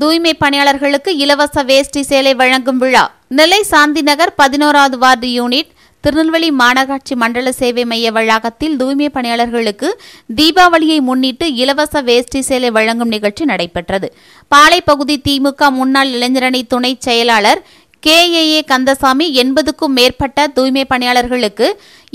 தூய்மை பணியாளர்களுக்கு இலவச வேஷ்டி சேலை வழங்கும் விழா. நெல்லை சாந்தி நகர் பதினோராவது வார்டு யூனிட் திருநெல்வேலி மாநகராட்சி மண்டல சேவை மைய வளாகத்தில் தூய்மை பணியாளர்களுக்கு தீபாவளியை முன்னிட்டு இலவச வேஷ்டி சேலை வழங்கும் நிகழ்ச்சி நடைபெற்றது. பாலை பகுதி திமுக முன்னாள் இளைஞரணி துணை செயலாளர் கேஏஏ கந்தசாமி எண்பதுக்கும் மேற்பட்ட தூய்மை பணியாளர்களுக்கு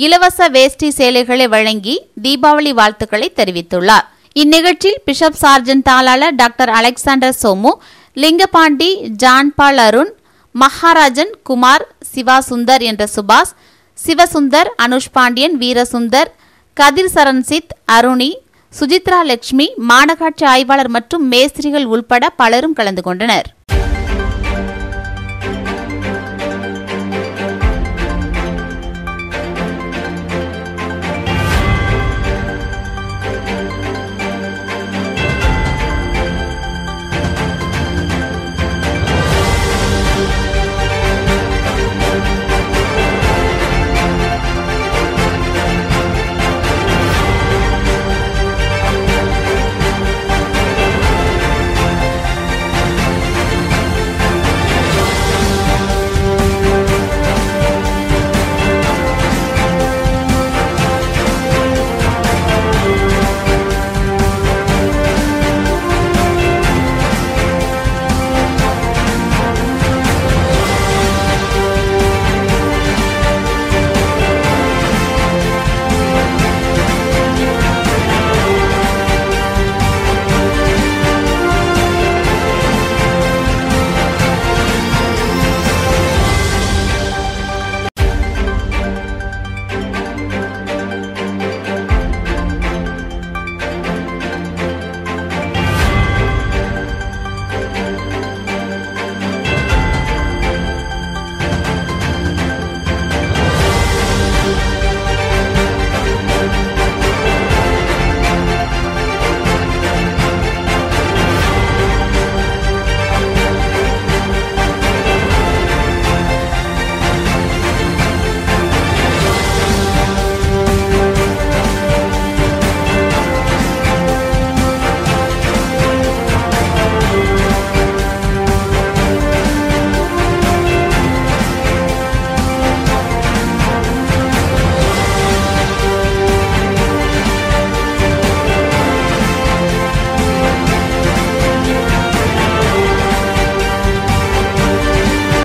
இலவச வேஷ்டி சேலைகளை வழங்கி தீபாவளி வாழ்த்துக்களை தெரிவித்துள்ளார். இந்நிகழ்ச்சியில் பிஷப் சார்ஜன் தாளாளர் doctor Alexander Somu Lingapandi John Paul Arun Maharajan Kumar Siva Sundar என்ற சுபாஷ் சிவசுந்தர் அனுஷ் பாண்டியன் வீரசுந்தர் கதிர் சரண்சித் அருணி சுஜித்ரா லட்சுமி மாநகராட்சி ஆய்வாளர் மற்றும் மேஸ்திரிகள் உள்பட பலரும் கலந்து கொண்டனர்.